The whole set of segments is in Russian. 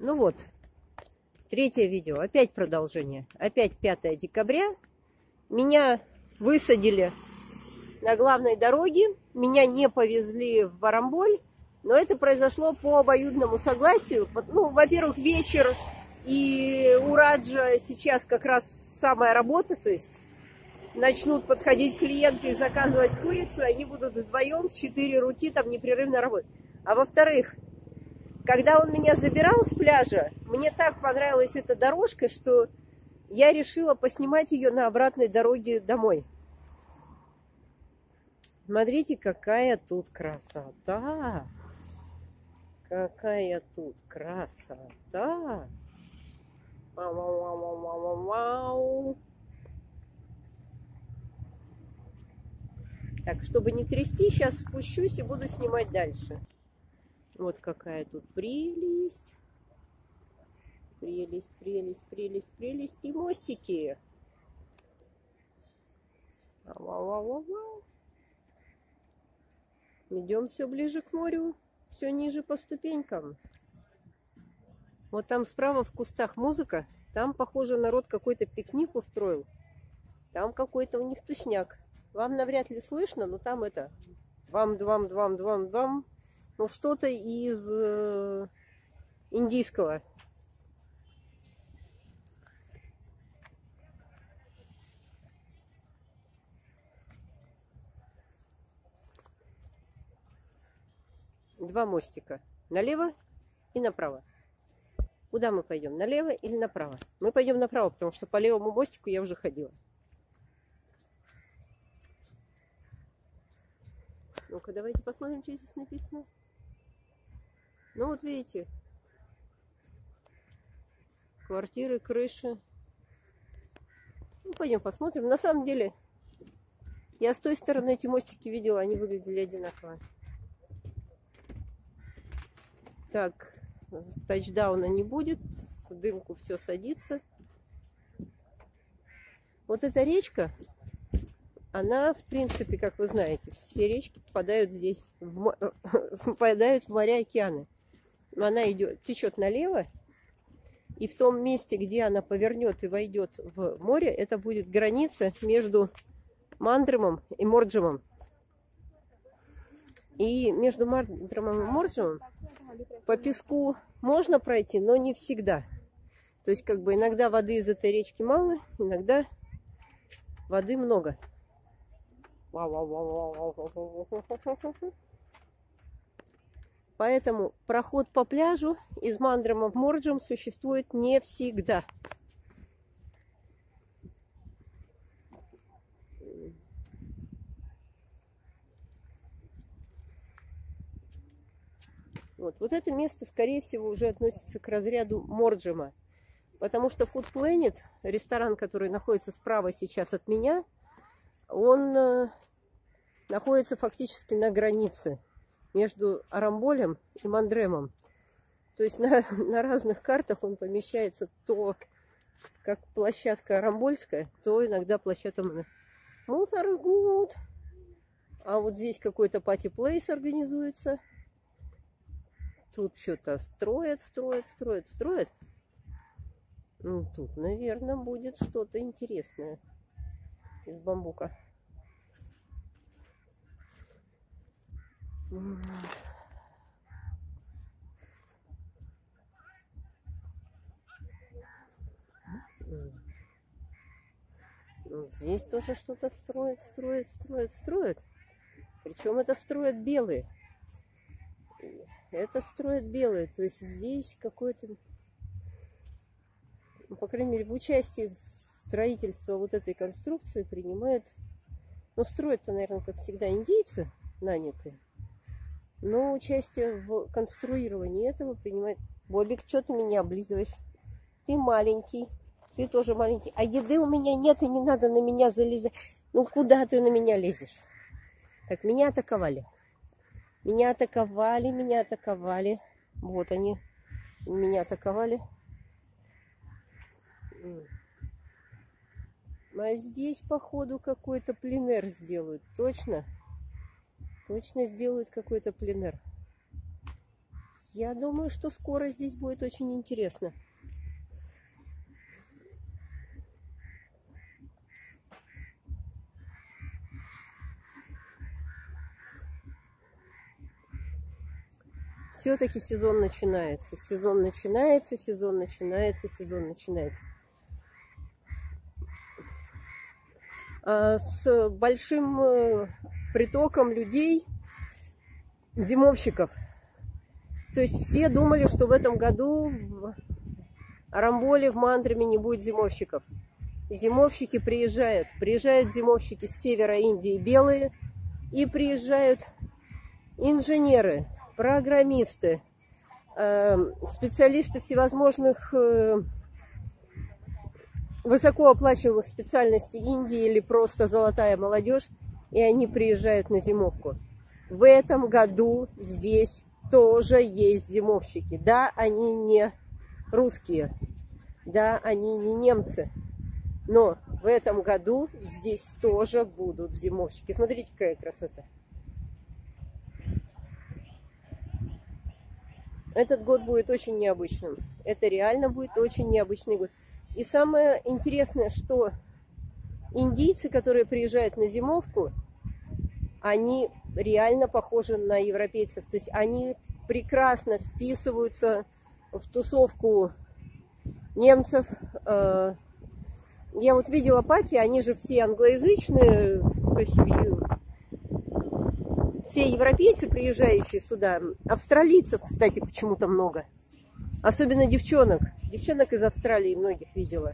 Ну вот, третье видео, опять продолжение. Опять 5 декабря. Меня высадили на главной дороге. Меня не повезли в Барамболь. Но это произошло по обоюдному согласию. Ну, во-первых, вечер и у Раджа сейчас как раз самая работа, то есть начнут подходить клиенты и заказывать курицу, они будут вдвоем в четыре руки там непрерывно работать. А во-вторых, когда он меня забирал с пляжа, мне так понравилась эта дорожка, что я решила поснимать ее на обратной дороге домой. Смотрите, какая тут красота! Какая тут красота! Вау-вау-вау-вау-вау! Так, чтобы не трясти, сейчас спущусь и буду снимать дальше. Вот какая тут прелесть. Прелесть, прелесть, прелесть, прелесть и мостики. Вау-вау-вау-вау. Идем все ближе к морю, все ниже по ступенькам. Вот там справа в кустах музыка. Там, похоже, народ какой-то пикник устроил. Там какой-то у них тусняк. Вам навряд ли слышно, но там это... Вам, Ну, что-то из э, индийского. Два мостика. Налево и направо. Куда мы пойдем? Налево или направо? Мы пойдем направо, потому что по левому мостику я уже ходила. Ну-ка, давайте посмотрим, что здесь написано. Ну, вот видите. Квартиры, крыши. Ну, пойдем посмотрим. На самом деле, я с той стороны эти мостики видела, они выглядели одинаково. Так, тачдауна не будет. В дымку все садится. Вот эта речка, она, в принципе, как вы знаете, все речки попадают здесь, в, попадают в моря и океаны. Она идет, течет налево, и в том месте, где она повернет и войдет в море, это будет граница между Мандромом и Морджемом. И между Мандромом и Морджемом по песку можно пройти, но не всегда. То есть, как бы иногда воды из этой речки мало, иногда воды много. Поэтому проход по пляжу из Мандрома в Морджем существует не всегда. Вот. вот это место, скорее всего, уже относится к разряду Морджема. Потому что Food Planet, ресторан, который находится справа сейчас от меня, он э, находится фактически на границе между Арамболем и Мандремом. То есть на, на разных картах он помещается то как площадка Арамбольская, то иногда площадка Мусоргуд. А вот здесь какой-то пати-плейс организуется. Тут что-то строят, строят, строят, строят. Ну, тут, наверное, будет что-то интересное из бамбука. Здесь тоже что-то строят, строят, строят, строят. Причем это строят белые. Это строят белые. То есть здесь какое-то, ну, по крайней мере, в участии строительства вот этой конструкции принимает, ну, строят-то, наверное, как всегда, индейцы нанятые. Но участие в конструировании этого принимает... Бобик, что ты меня облизываешь? Ты маленький, ты тоже маленький. А еды у меня нет, и не надо на меня залезать. Ну, куда ты на меня лезешь? Так, меня атаковали. Меня атаковали, меня атаковали. Вот они. Меня атаковали. А здесь, походу, какой-то пленер сделают. Точно? Точно сделают какой-то пленер. Я думаю, что скоро здесь будет очень интересно. Все-таки сезон начинается. Сезон начинается, сезон начинается, сезон начинается. А, с большим э, притоком людей, зимовщиков. То есть все думали, что в этом году в Арамболе, в Мандриме не будет зимовщиков. Зимовщики приезжают. Приезжают зимовщики с севера Индии белые. И приезжают инженеры, программисты, э, специалисты всевозможных э, высокооплачиваемых специальностей Индии или просто золотая молодежь, и они приезжают на зимовку. В этом году здесь тоже есть зимовщики. Да, они не русские, да, они не немцы, но в этом году здесь тоже будут зимовщики. Смотрите, какая красота. Этот год будет очень необычным. Это реально будет очень необычный год. И самое интересное, что индийцы, которые приезжают на зимовку, они реально похожи на европейцев. То есть они прекрасно вписываются в тусовку немцев. Э, я вот видела пати, они же все англоязычные, то есть все европейцы, приезжающие сюда, австралийцев, кстати, почему-то много – Особенно девчонок. Девчонок из Австралии многих видела.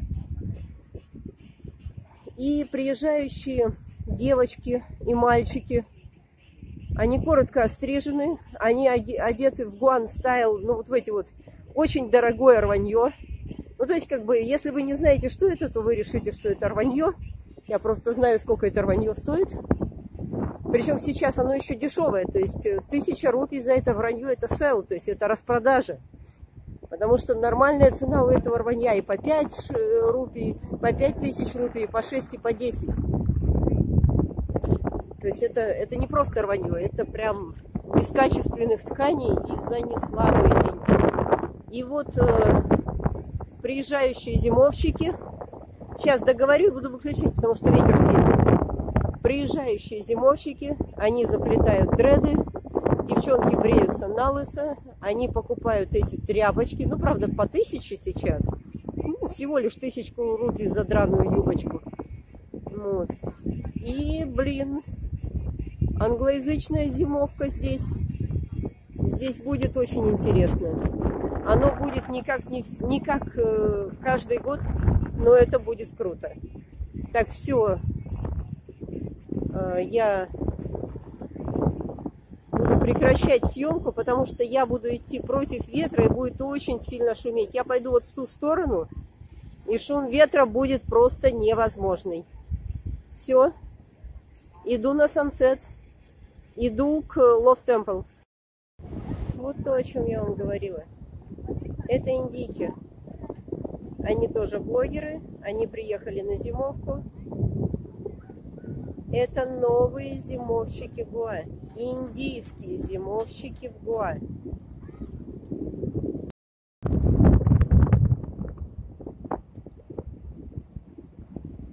И приезжающие девочки и мальчики, они коротко острижены, они одеты в гуан стайл, ну вот в эти вот очень дорогое рванье. Ну, то есть, как бы, если вы не знаете, что это, то вы решите, что это рванье. Я просто знаю, сколько это рванье стоит. Причем сейчас оно еще дешевое, то есть э, тысяча рупий за это вранье, это сел, то есть это распродажа. Потому что нормальная цена у этого рванья и по 5 э, рупий, по 5 тысяч рупий, по 6 и по 10. То есть это, это не просто рванье, это прям из качественных тканей и за неслабые деньги. И вот э, приезжающие зимовщики, сейчас договорю буду выключать, потому что ветер сильный. Приезжающие зимовщики, они заплетают дреды, девчонки бреются на лысо, они покупают эти тряпочки, ну, правда, по тысяче сейчас, ну, всего лишь тысячку рупий за драную юбочку. Вот. И, блин, англоязычная зимовка здесь, здесь будет очень интересно. Оно будет не как, не, не как э, каждый год, но это будет круто. Так, все, э, я прекращать съемку, потому что я буду идти против ветра и будет очень сильно шуметь. Я пойду вот в ту сторону, и шум ветра будет просто невозможный. Все. Иду на сансет. Иду к Лов Темпл. Вот то, о чем я вам говорила. Это индийки. Они тоже блогеры. Они приехали на зимовку. Это новые зимовщики Гуа. Индийские зимовщики в Гуа.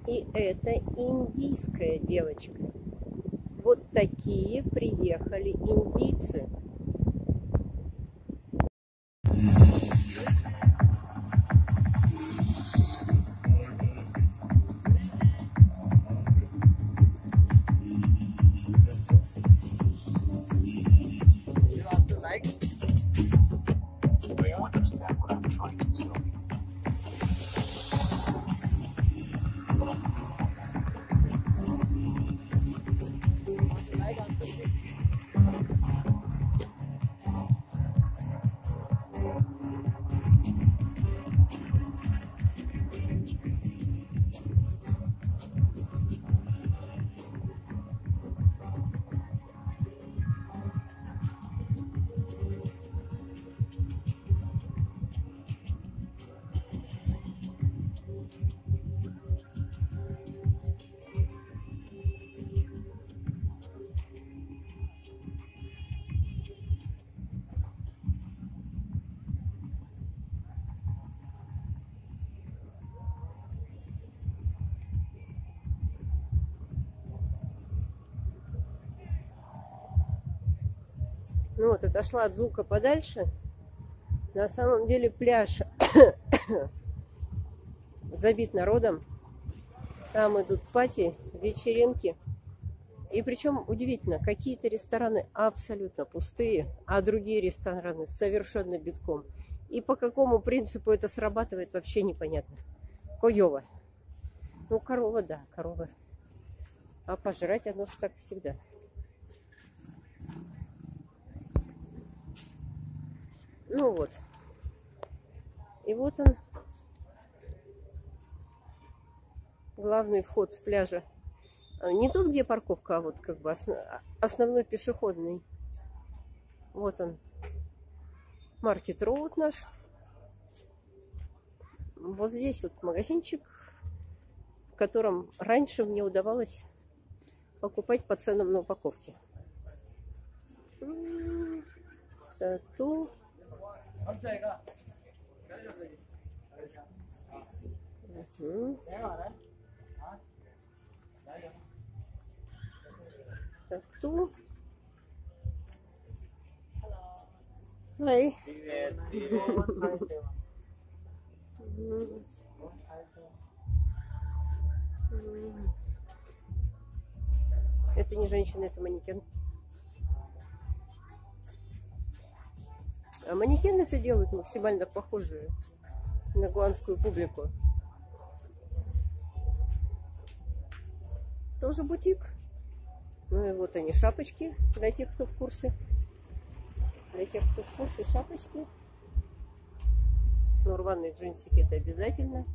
И это индийская девочка. Вот такие приехали индийцы. Вот, отошла от звука подальше. На самом деле пляж забит народом. Там идут пати, вечеринки. И причем удивительно, какие-то рестораны абсолютно пустые, а другие рестораны совершенно битком. И по какому принципу это срабатывает, вообще непонятно. Коево. Ну, корова, да, корова. А пожрать оно же так всегда. Ну вот. И вот он, главный вход с пляжа. А, не тут, где парковка, а вот как бы основной пешеходный. Вот он. Маркет Роуд наш. Вот здесь вот магазинчик, в котором раньше мне удавалось покупать по ценам на упаковке. Тату. Угу. Тату. Ой. Это не женщина, это манекен. А манекены это делают максимально похожие на гуанскую публику. Тоже бутик. Ну и вот они, шапочки, для тех, кто в курсе. Для тех, кто в курсе, шапочки. Ну, рваные джинсики это обязательно.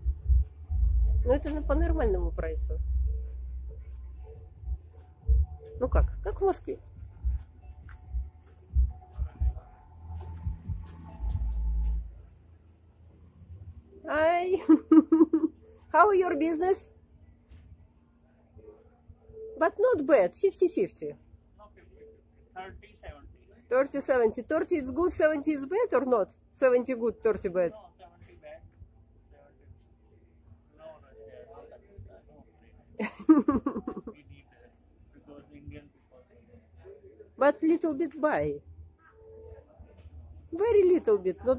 Но это по нормальному прайсу. Ну как? Как в Москве. Hi. How your business? But not bad. 50-50. 30 70. 30 is good, 70 is bad or not? 70 good, 30 bad. No, 70 bad. 70. No, no. we need because Indian people. But little bit buy. Very little bit, not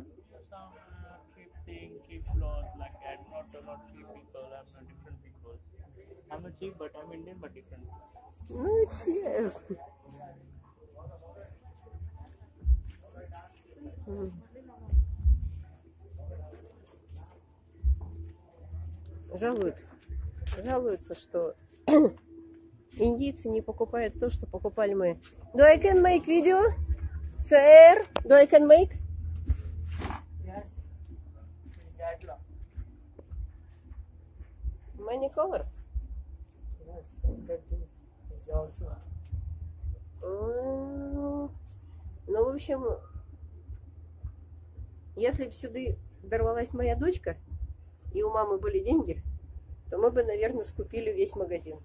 I'm a cheap, but I'm Indian, but different. No, it's yes. Жалуют, жалуются, что индийцы не покупают то, что покупали мы. Do I can make video? Sir, do I can make? Yes. Many colors. Yes. That this is also. Ну, в общем, если бы сюда дорвалась моя дочка, и у мамы были деньги, то мы бы, наверное, скупили весь магазин.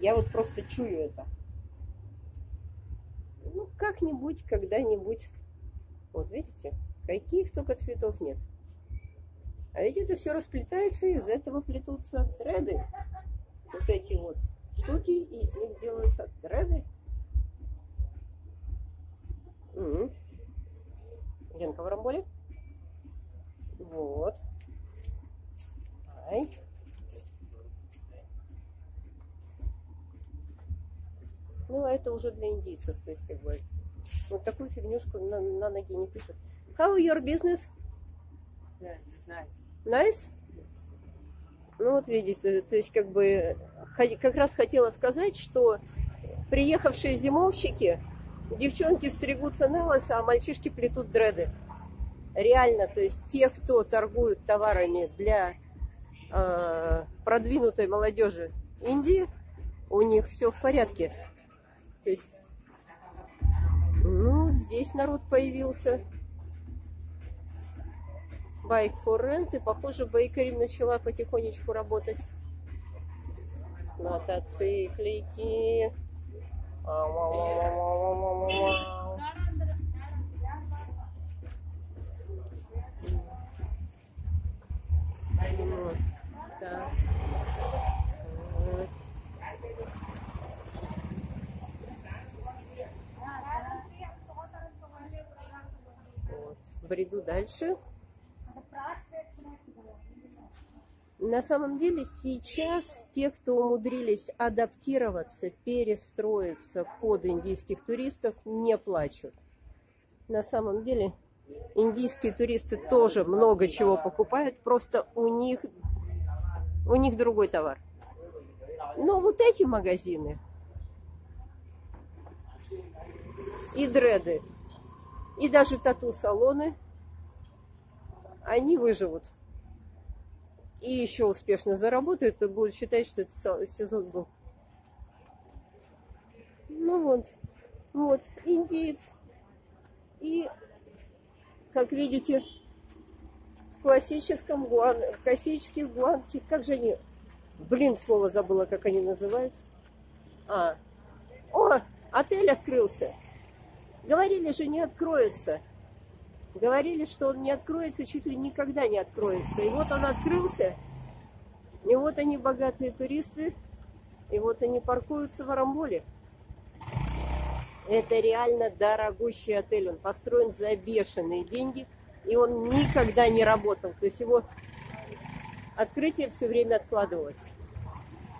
Я вот просто чую это. Ну, как-нибудь, когда-нибудь. Вот видите, каких только цветов нет. А ведь это все расплетается, из этого плетутся дреды. Вот эти вот штуки, и из них делаются дреды. Генка в рамболе. Вот. Ай. Ну, а это уже для индийцев. То есть, как бы, вот такую фигнюшку на, на ноги не пишут. How your business? Yeah, it's nice. Nice? Ну, вот видите, то есть, как бы, как раз хотела сказать, что приехавшие зимовщики, девчонки стригутся на лысо, а мальчишки плетут дреды. Реально, то есть, те, кто торгуют товарами для э, продвинутой молодежи Индии, у них все в порядке. То есть, ну, здесь народ появился. Байк for rent, и, похоже, Бейкери начала потихонечку работать. Мотоциклики. Бреду дальше. На самом деле сейчас те, кто умудрились адаптироваться, перестроиться под индийских туристов, не плачут. На самом деле индийские туристы тоже много чего покупают, просто у них, у них другой товар. Но вот эти магазины и дреды, и даже тату-салоны, они выживут и еще успешно заработают, то будут считать, что этот сезон был. Ну вот, вот, индиец. И, как видите, в классическом гуан, в классических гуанских, как же они, блин, слово забыла, как они называются. А, о, отель открылся. Говорили же, не откроется. Говорили, что он не откроется, чуть ли никогда не откроется. И вот он открылся, и вот они богатые туристы, и вот они паркуются в Арамболе. Это реально дорогущий отель. Он построен за бешеные деньги, и он никогда не работал. То есть его открытие все время откладывалось.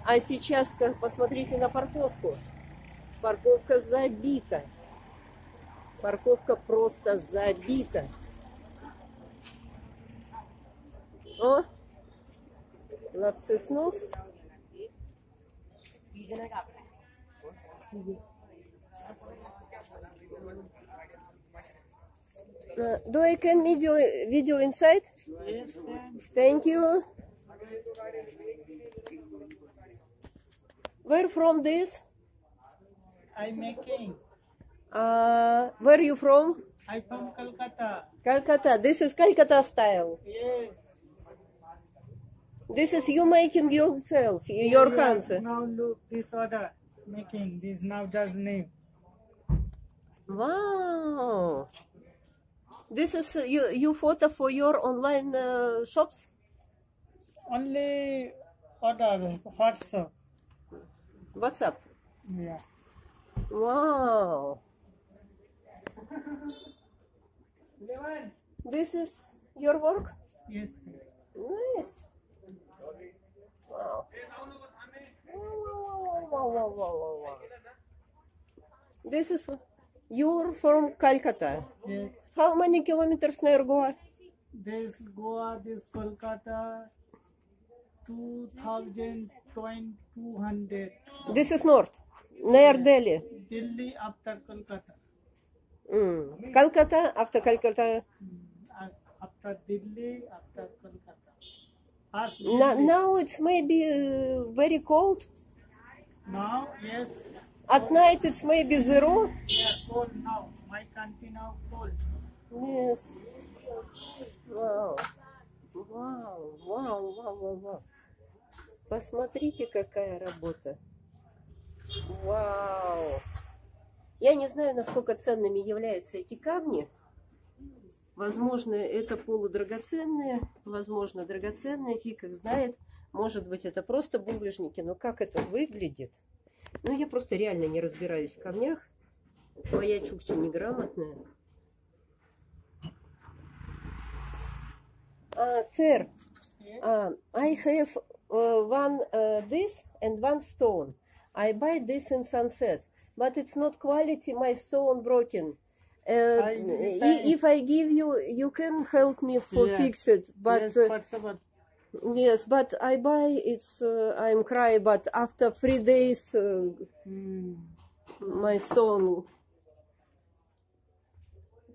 А сейчас, посмотрите на парковку. Парковка забита. Парковка просто забита. О, ловцы снов. Uh, do I can video video inside? Yes, Thank you. Where from this? I'm making. Uh, where are you from? I'm from Calcutta. Calcutta. This is Calcutta style. Yes. This is you making yourself, your Yeah, hands. Now look, this order making this now just name. Wow. This is uh, you you photo for your online uh, shops. Only order WhatsApp. What's up? Yeah. Wow. This is your work. Yes. Nice. Wow. Wow, wow, wow, wow, wow, wow. This is you're from Calcutta. Yes. How many kilometers near Goa? This Goa, this Kolkata, 2200. This is north, near Delhi. Delhi after Kolkata. Mm. Calcutta. Mm, a- After Delhi, after Kolkata. Now, now it's maybe uh, very cold. Now, yes, At night it's maybe zero. are cold now. My country now cold. Yes. Вау. Вау, вау, вау, вау, вау. Посмотрите, какая работа. Вау. Я не знаю, насколько ценными являются эти камни. Возможно, это полудрагоценные, возможно, драгоценные, фиг их знает. Может быть, это просто булыжники, но как это выглядит? Ну, я просто реально не разбираюсь в камнях. Моя чукча неграмотная. Sir, Yes. uh, I have uh, one uh, this and one stone. I buy this in Sunset, but it's not quality. My stone broken. Uh, I- i- if I give you, you can help me for Yeah. fix it. But yes, uh, possible. yes, but I buy it's. Uh, I'm cry, but after three days, uh, Mm. my stone.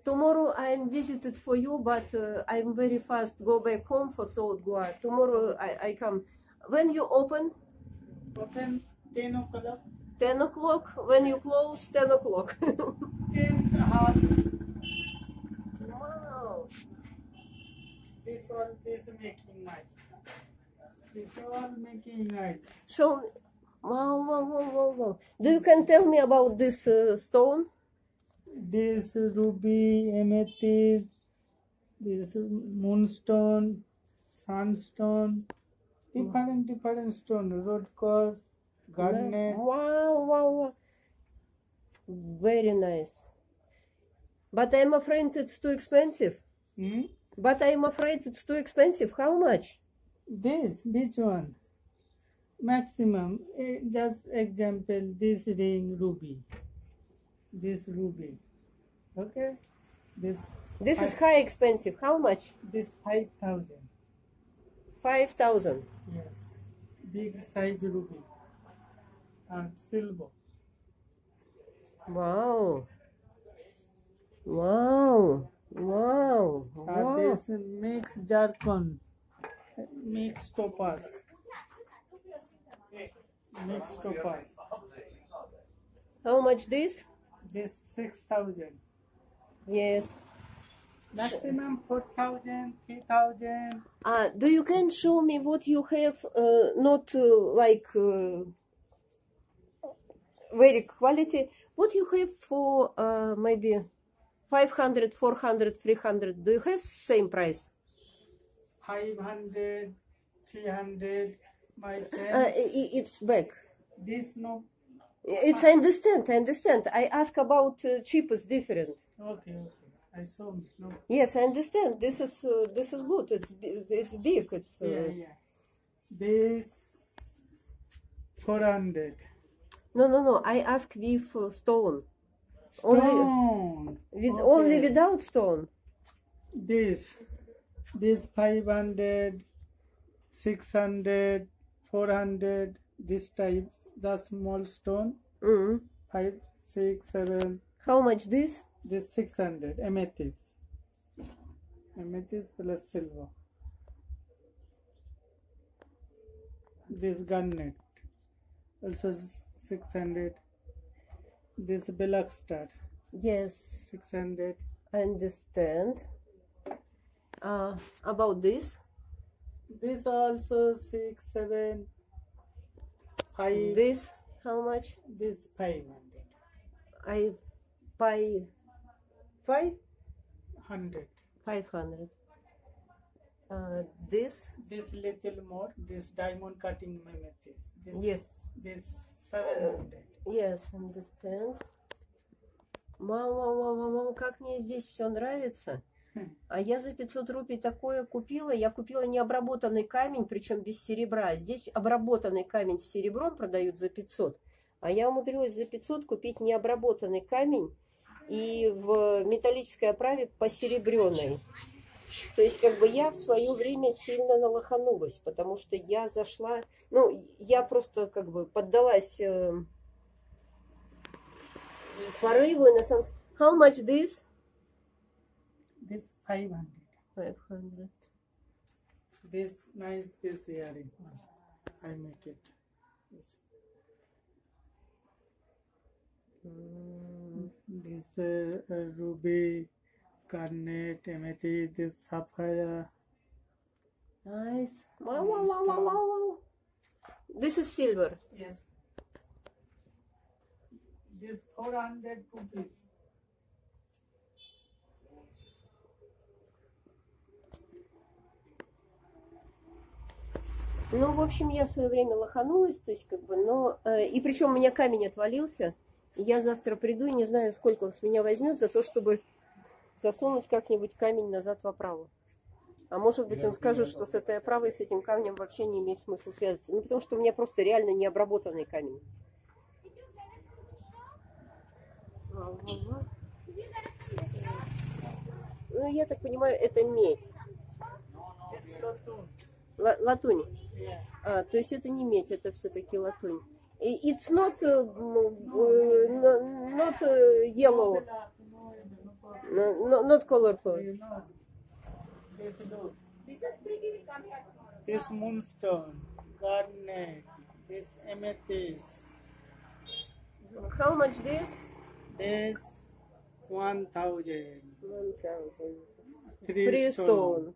Tomorrow I'm visited for you, but uh, I'm very fast. Go back home for South Goa. Tomorrow I, I come. When you open, Open 10 o'clock. 10 o'clock. When you close, 10 o'clock. 10 wow. This one, this making nice. This one making nice. Show me. Wow, wow, wow, wow, wow. Do you can tell me about this uh, stone? This ruby, amethyst, this moonstone, sunstone, different different stone, road quartz, Wow, wow, wow. Very nice. But I'm afraid it's too expensive. Hmm? But I'm afraid it's too expensive. How much? This, which one? Maximum. eh, Just example, this ring ruby. This ruby. Okay? This This is high expensive. How much? this five thousand. Five thousand. Yes. Big size ruby. And silver. Wow. Wow. Wow. And Wow. this mix jargon. Mix topaz. Mix topaz. How much this? This six thousand. Yes. Maximum four thousand, three thousand. Uh, do you can show me what you have? Uh, not uh, like uh, very quality. What you have for uh, maybe 500, 400, 300? Do you have same price? 500, 300, my Uh, it's back. this no. It's I understand. I understand. I ask about uh, cheapest different. Okay, okay. I saw no. Yes, I understand. This is uh, this is good. It's it's big. It's uh, Yeah, yeah. This 400. No no no. I ask with uh, stone. Only Stone. with only without stone. This. This 500, 600, 400. This type. The small stone. Mm. 5, 6, 7. How much this? This 600. Amethyst. Amethyst plus silver. This garnet. Also 600. This black star. Yes, 600. I understand. Uh, about this, This also 6, 7, 5. this how much? This 500. I buy five 100. five hundred. Uh, this This little more. This diamond cutting amethyst. This, Yes. This 700. yes, understand. Мама, мама, мама, как мне здесь все нравится. А я за 500 рупий такое купила. Я купила необработанный камень, причем без серебра. Здесь обработанный камень с серебром продают за 500. А я умудрилась за 500 купить необработанный камень и в металлической оправе посеребренной. То есть, как бы я в свое время сильно налоханулась, потому что я зашла, ну, я просто как бы поддалась э, порыву на самом How much this? This 500. 500. This nice this earring. I make it. Mm, This uh, uh, ruby, garnet, amethyst, this sapphire. Nice. Wow, wow, wow, wow, wow, wow. This is silver. Yes. This 400 rupees. Ну, в общем, я в свое время лоханулась, то есть, как бы, но... э, и причем у меня камень отвалился, и я завтра приду и не знаю, сколько он с меня возьмет за то, чтобы засунуть как-нибудь камень назад в оправу. А может быть, он скажет, что с этой оправой, с этим камнем вообще не имеет смысла связаться. Ну, потому что у меня просто реально необработанный камень. Ага. Ну, я так понимаю, это медь. Ла- латунь. А, то есть это не медь, это все-таки латунь. It's not, uh, no- not uh, yellow, no, no- not colorful. You know, this look. This moonstone, garnet, this amethyst, How much this? this 1000. 1000. Three, Free stone. stone.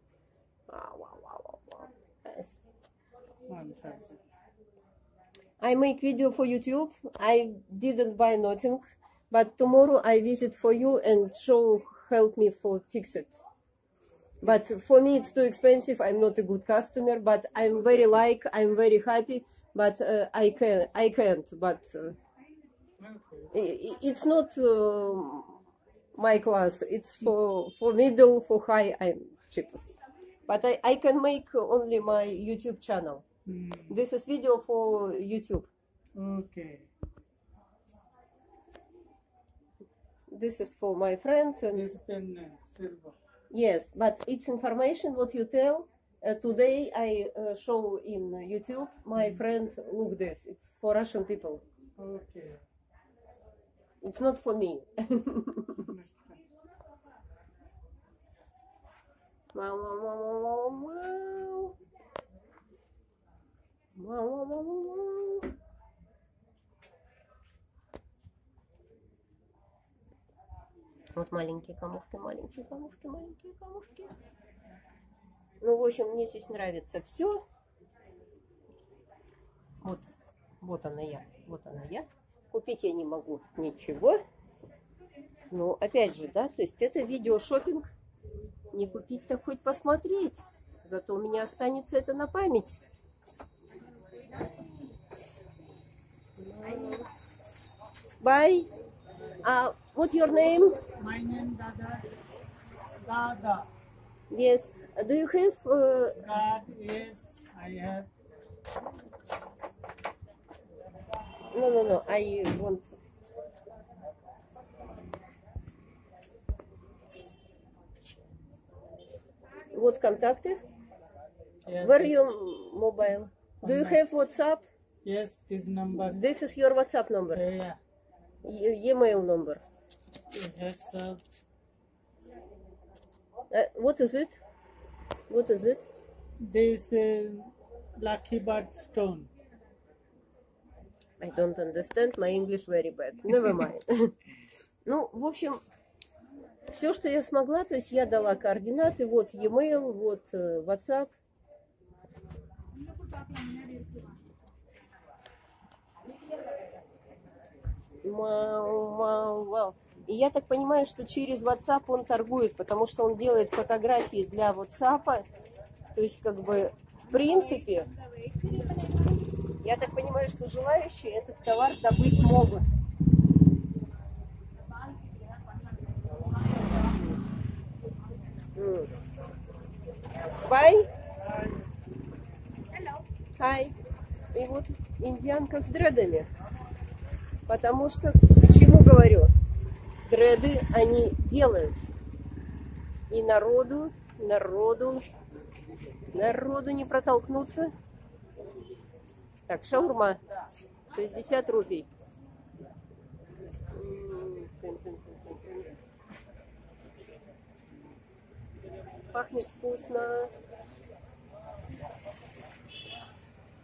Wow, wow, wow, wow, wow. Yes. 1000. I make video for YouTube. I didn't buy nothing, but tomorrow I visit for you and show help me for fix it. But for me it's too expensive. I'm not a good customer, but I'm very like I'm very happy. But uh, I can I can't. But uh, Okay. i- i- it's not um my class. It's for for middle, for high I'm chips. But I, I can make only my YouTube channel. Hmm. This is video for YouTube. Okay. This is for my friend and This pen and silver. yes, but it's information what you tell. Uh, today I uh, show in YouTube. My friend, look this. It's for Russian people. Okay. It's not for me. Wow, wow, wow. Wow, wow, wow, wow, wow. Вот маленькие камушки, маленькие камушки, маленькие камушки. Ну, в общем, мне здесь нравится все. Вот, вот она я, вот она я. Купить я не могу ничего. Ну, опять же, да, то есть это видеошопинг не купить, так хоть посмотреть. Зато у меня останется это на память. Bye. Uh, what's your name? My name Dada. Dada. Yes. Uh, do you have? Uh... Yes, I have. No, no, no. I want. What contact? Yes, Where your mobile? Do you have WhatsApp? Yes, this number. This is your WhatsApp number? yeah. Email number. yes, sir. Uh, what is it? What is it? This uh, lucky bird stone. I don't understand. My English very bad. Never mind. Ну, в общем, все, что я смогла, то есть я дала координаты, вот e-mail, вот э, WhatsApp. Вау, вау, вау. И я так понимаю, что через WhatsApp он торгует, потому что он делает фотографии для WhatsApp. То есть, как бы, в принципе, я так понимаю, что желающие этот товар добыть могут. Бай. Хай. И вот индианка с дредами. Потому что, к чему говорю, дреды они делают. И народу, народу, народу не протолкнуться. Так, шаурма. 60 рупий. Пахнет вкусно.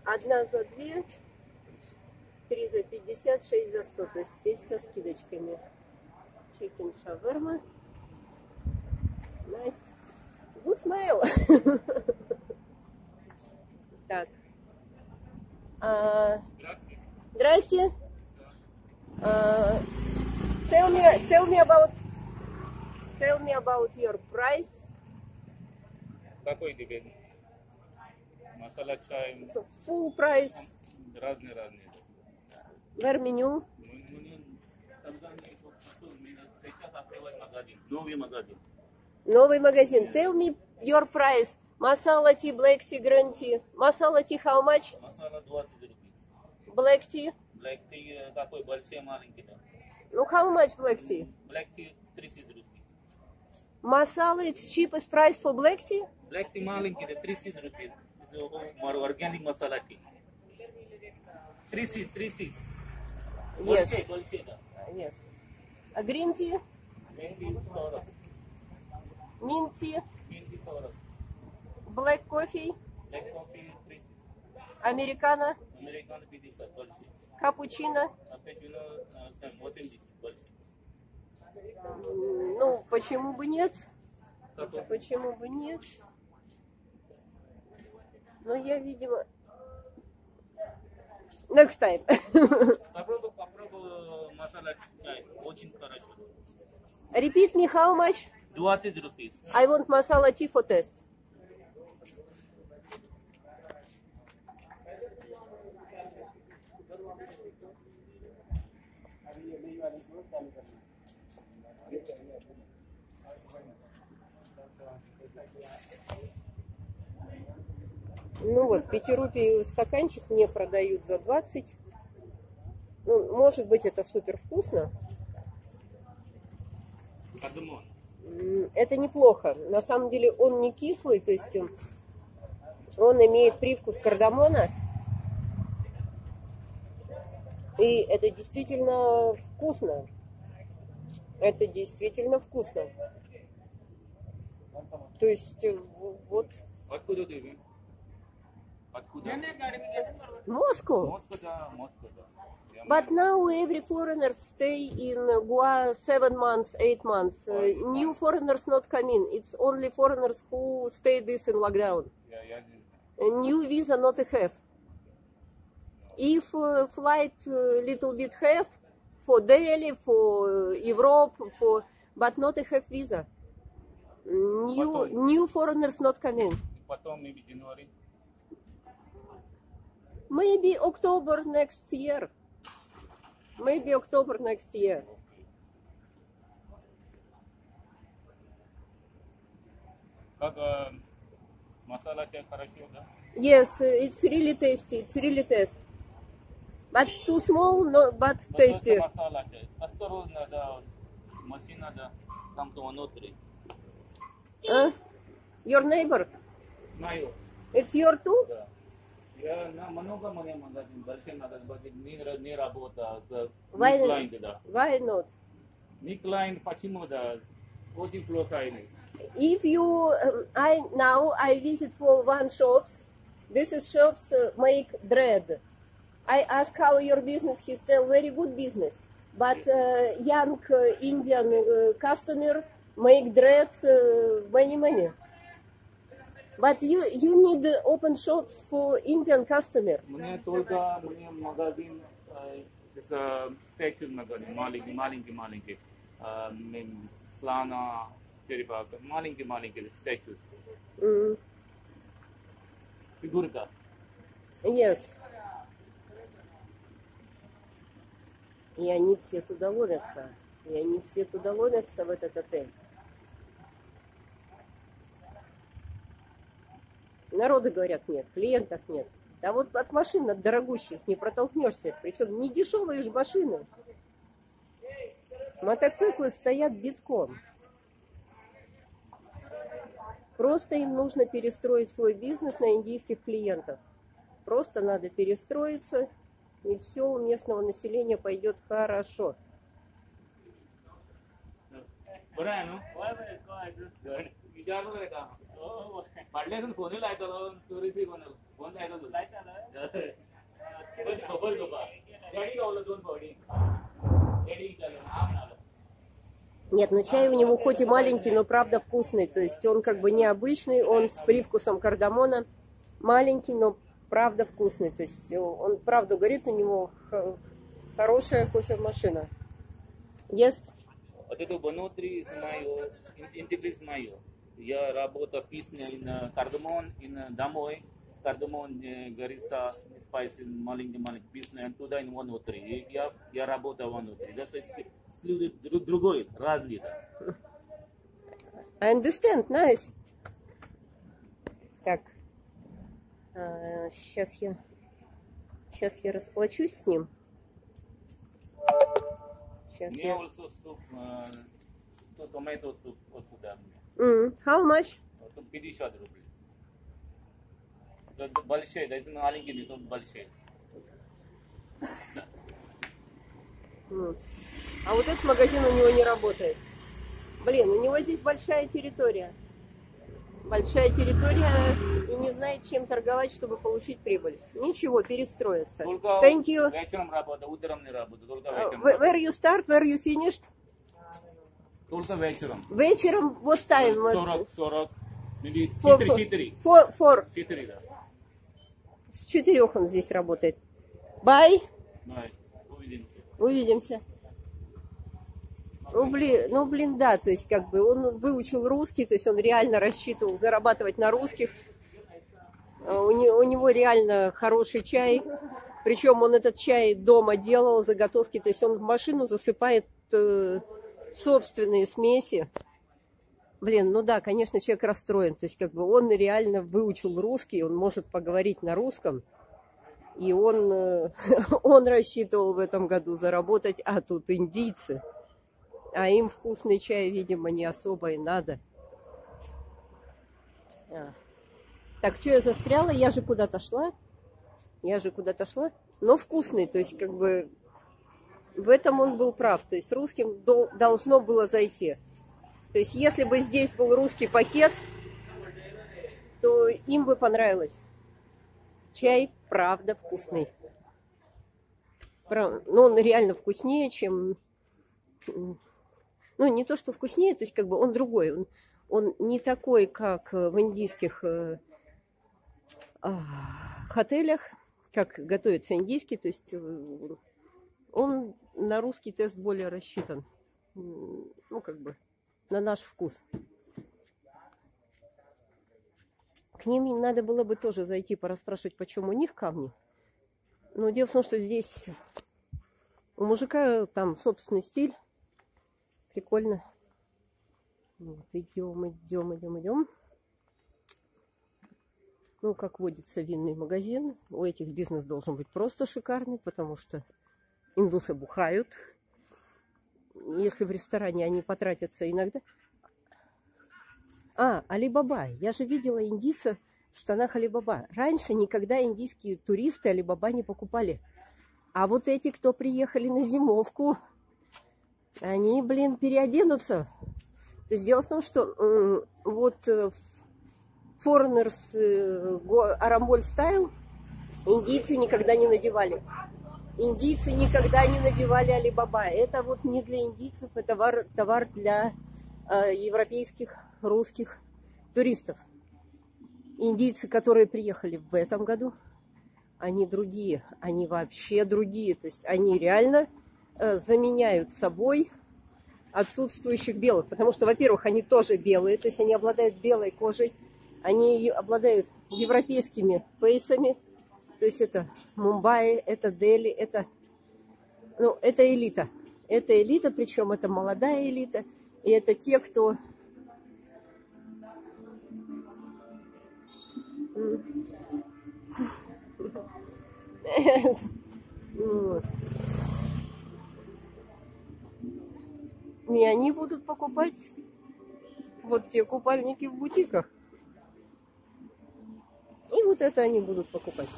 Одна за две, три за 50, шесть за 100. То есть здесь со скидочками. Chicken шаверма. Nice. Good smell. Так. А, Здрасте. А, tell me, tell me about, tell me about your price. Какой тебе? Масала чай, So full price. разные разные. Открывать магазин. Новый магазин. Новый магазин. Tell me your price. Masala tea, black tea, green tea. Masala tea how much? Масала 20 рублей. Black tea. Black tea э, такой большой, маленький. Да. Ну, how much black tea? Black tea 30 рублей. Masala, it's cheapest price for black tea? Black tea маленький, да 30 рублей. Это органик масала tea. 30, 30. Yes. Большой, большой, да. Yes. A green tea? Green tea 40. Mint tea? Green tea 40. Black coffee? Black coffee 30. Американо? Americano 50, большой. Капучино? Cappuccino э, 80, большой. М, Ну, почему бы нет? Какой? Почему бы нет? Но я, видимо... Next time. masala chai. Очень хорошо. Repeat me how much? 20 rupees. I want masala tea for test. Ну вот, пятирупий стаканчик мне продают за 20. Ну, может быть, это супер вкусно. Это неплохо. На самом деле он не кислый, то есть м, он имеет привкус кардамона. И это действительно вкусно. Это действительно вкусно. То есть э, вот Откуда ты? Откуда? Москва. Москва, да, Москва, да. Я But now every foreigner stay in Goa seven months, eight months. Uh, new foreigners not come in. It's only foreigners who stay this in lockdown. я, я не знаю. A new visa not have. If uh, flight uh, little bit have for Delhi, for uh, Europe, for but not have visa. New Потом. new foreigners not come in. Потом, maybe January. Maybe October next year. Maybe October next year. Как э, масала чай хорошо, да? Yes, uh, it's really tasty. It's really tasty. But too small, no, but tasty. масала чай. Осторожно, да. Машина, да. Там то внутри. Huh? Your neighbor? Знаю, It's your too? да. не, ра- не работа с Why- клиент, да. Why not? Не клиент, почему, да? Очень плохо или? If you, um, I now I visit for one shops. This is shops uh, make bread. I ask how your business. He sell very good business, but uh, young uh, Indian uh, customer make bread uh, many many. But you you need open shops for Indian customer. Мне только мне магазин, это статус магазин, маленький, маленький, маленький. Э, Слана, черепаха, маленький, маленький статус. Mm, Фигурка. yes. И они все туда ловятся. И они все туда ловятся в этот отель. Народы говорят нет, клиентов нет. Да вот от машин, от дорогущих не протолкнешься. Причем не дешевые же машины. Мотоциклы стоят битком. Просто им нужно перестроить свой бизнес на индийских клиентов. Просто надо перестроиться, и все у местного населения пойдет хорошо. बरं आहे ना Why will I go? I just विचारलं करे का oh, पडले तर फोन लायतो तू रिसीव फोन फोन लायतो तुला like that. बस खबर लोका गाडी गावलं दोन फावटी गाडी विचारलं हा म्हणाला Нет, ну чай у него хоть и маленький, но правда вкусный. То есть он как бы необычный, он с привкусом кардамона. Маленький, но правда вкусный. То есть он правда говорит, у него х- хорошая кофемашина. Yes. Вот это внутри мое, интегрис мое. Я работаю песня in кардамон, in домой. Кардамон горится, спайси, маленький маленький песня, туда in внутри. И Я, я работаю внутри. Это эксклюзив другой, разный. да. I understand, nice. Так, сейчас я, сейчас я расплачусь с ним. Сейчас Мне я. also soup, uh, to tomato soup also дам М, How much? То 50 рублей. Это большие, да, это маленькие, не то большие. Вот. А вот этот магазин у него не работает. Блин, у него здесь большая территория. Большая территория и не знает, чем торговать, чтобы получить прибыль. Ничего, перестроится. Только Thank you. вечером работа, утром не работа, только Uh, вечером. wh- Where you start, where you finished? Только вечером. Вечером, what time? 40, 40, maybe Four, 4, four. 4, Four, four. 4, да. С четырех он здесь работает. Бай, Давай, увидимся. увидимся. Ну блин, ну блин, да, то есть как бы он выучил русский, то есть он реально рассчитывал зарабатывать на русских. А У, не- у него реально хороший чай, причем он этот чай дома делал, заготовки, то есть он в машину засыпает э, собственные смеси. Блин, ну да, конечно, человек расстроен. То есть, как бы он реально выучил русский, он может поговорить на русском. И он, э, он рассчитывал в этом году заработать, а тут индийцы. А им вкусный чай, видимо, не особо и надо. А. Так, что я застряла? Я же куда-то шла. Я же куда-то шла. Но вкусный, то есть, как бы, в этом он был прав. То есть, русским должно было зайти. То есть, если бы здесь был русский пакет, то им бы понравилось. Чай, правда, вкусный. Но ну, он реально вкуснее, чем... Ну, не то, что вкуснее, то есть, как бы, он другой. Он, он не такой, как в индийских э, э, отелях, как готовится индийский, то есть э, он на русский тест более рассчитан. Ну, как бы, на наш вкус. К ним надо было бы тоже зайти, пораспрашивать, почему у них камни. Но дело в том, что здесь у мужика там собственный стиль. Прикольно. Вот, идем, идем, идем, идем. Ну, как водится, винный магазин. У этих бизнес должен быть просто шикарный, потому что индусы бухают. Если в ресторане они потратятся иногда... А, Алибаба. Я же видела индийца в штанах Алибаба. Раньше никогда индийские туристы Алибаба не покупали. А вот эти, кто приехали на зимовку, они, блин, переоденутся. То есть дело в том, что вот э, Foreigners Арамболь стайл индийцы никогда не надевали. Индийцы никогда не надевали Алибаба. Это вот не для индийцев, это товар, товар для э, европейских, русских туристов. Индийцы, которые приехали в этом году, они другие, они вообще другие. То есть они реально э, заменяют собой отсутствующих белых. Потому что, во-первых, они тоже белые, то есть они обладают белой кожей, они обладают европейскими фейсами, то есть это Мумбаи, это Дели, это, ну, это элита. Это элита, причем это молодая элита, и это те, кто И они будут покупать вот те купальники в бутиках. И вот это они будут покупать.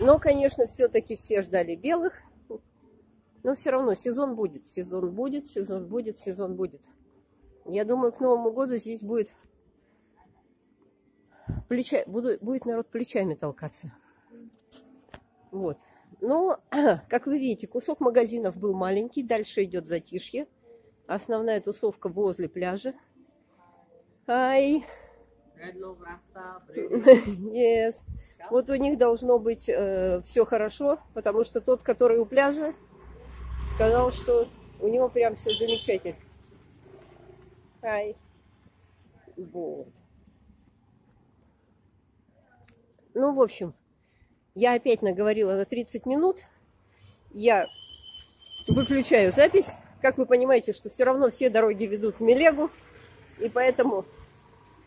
Но, конечно, все-таки все ждали белых. Но все равно сезон будет, сезон будет, сезон будет, сезон будет. Я думаю, к Новому году здесь будет плеча, буду, будет народ плечами толкаться. Вот. Но, как вы видите, кусок магазинов был маленький, дальше идет затишье. Основная тусовка возле пляжа. Ай, Yes. Вот у них должно быть э, все хорошо, потому что тот, который у пляжа, сказал, что у него прям все замечательно. Ай. Вот. Ну, в общем, я опять наговорила на 30 минут. Я выключаю запись. Как вы понимаете, что все равно все дороги ведут в Мелегу. И поэтому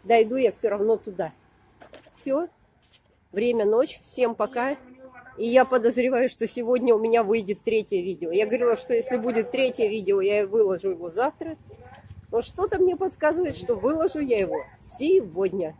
дойду я все равно туда. Все. Время ночь. Всем пока. И я подозреваю, что сегодня у меня выйдет третье видео. Я говорила, что если будет третье видео, я выложу его завтра. Но что-то мне подсказывает, что выложу я его сегодня.